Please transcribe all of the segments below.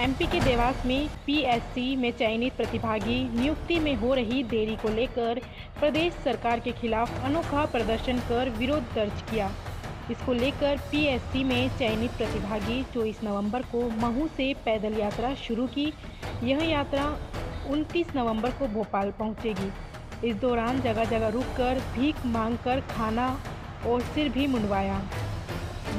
MP के देवास में PSC में चयनित प्रतिभागी नियुक्ति में हो रही देरी को लेकर प्रदेश सरकार के खिलाफ अनोखा प्रदर्शन कर विरोध दर्ज किया। इसको लेकर पीएससी में चयनित प्रतिभागी 24 नवंबर को महू से पैदल यात्रा शुरू की। यह यात्रा 29 नवंबर को भोपाल पहुंचेगी। इस दौरान जगह जगह रुककर भीख मांगकर खाना और सिर भी मुंडवाया।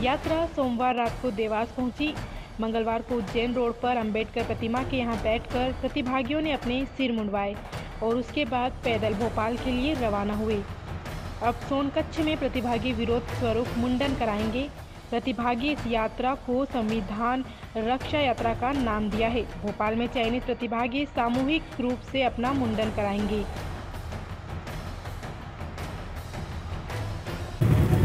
यात्रा सोमवार रात को देवास पहुँची। मंगलवार को उज्जैन रोड पर अंबेडकर प्रतिमा के यहाँ बैठकर प्रतिभागियों ने अपने सिर मुंडवाए और उसके बाद पैदल भोपाल के लिए रवाना हुए। अब सोनकच्छ में प्रतिभागी विरोध स्वरूप मुंडन कराएँगे। प्रतिभागी इस यात्रा को संविधान रक्षा यात्रा का नाम दिया है। भोपाल में चयनित प्रतिभागी सामूहिक रूप से अपना मुंडन कराएँगे।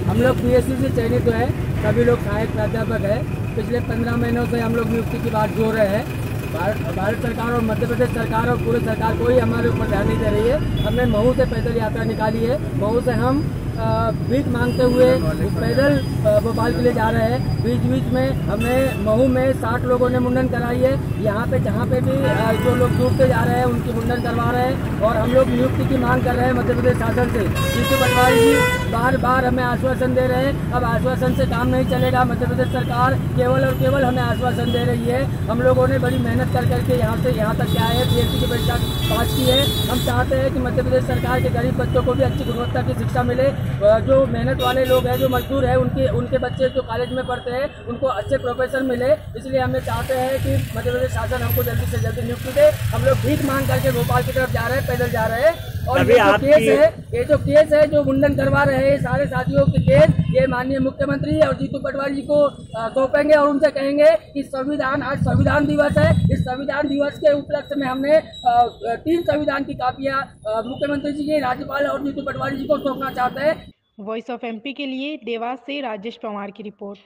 हम लोग पीएससी से चयनित हुए हैं। सभी लोग सहायक प्राध्यापक है। पिछले पंद्रह महीनों से हम लोग नियुक्ति की बात जोड़ रहे हैं। भारत सरकार और मध्य प्रदेश सरकार और पूरे सरकार को ही हमारे ऊपर ध्यान नहीं दे रही है। हमने मऊ से पैदल यात्रा निकाली है। मऊ से हम भीख मांगते हुए पैदल भोपाल के लिए जा रहे हैं। बीच बीच में हमें महू में साठ लोगों ने मुंडन कराई है। यहाँ पे जहाँ पे भी जो लोग डूबते जा रहे हैं, उनकी मुंडन करवा रहे हैं। और हम लोग नियुक्ति की मांग कर रहे हैं मध्य प्रदेश शासन से। जीतू पटवारी जी बार बार हमें आश्वासन दे रहे हैं। अब आश्वासन से काम नहीं चलेगा। मध्य प्रदेश सरकार केवल और केवल हमें आश्वासन दे रही है। हम लोगों ने बड़ी मेहनत कर करके यहाँ से यहाँ तक क्या है पी की परीक्षा पास की है। हम चाहते हैं कि मध्य प्रदेश सरकार के गरीब बच्चों को भी अच्छी गुणवत्ता की शिक्षा मिले। जो मेहनत वाले लोग हैं, जो मजदूर हैं, उनके उनके बच्चे जो कॉलेज में पढ़ते हैं, उनको अच्छे प्रोफेसर मिले। इसलिए हमें चाहते हैं कि मध्य प्रदेश शासन हमको जल्दी से जल्दी नियुक्ति दे। हम लोग भीख मांग करके भोपाल की तरफ़ जा रहे हैं, पैदल जा रहे हैं। और ये जो केस है ये जो केस है जो मुंडन करवा रहे हैं सारे साथियों के केस ये माननीय मुख्यमंत्री और जीतू पटवारी जी को सौंपेंगे और उनसे कहेंगे कि संविधान आज संविधान दिवस है। इस संविधान दिवस के उपलक्ष्य में हमने तीन संविधान की कापियाँ मुख्यमंत्री जी के राज्यपाल और जीतू पटवारी जी को सौंपना चाहते हैं। वॉइस ऑफ़ एमपी के लिए देवास से राजेश पवार की रिपोर्ट।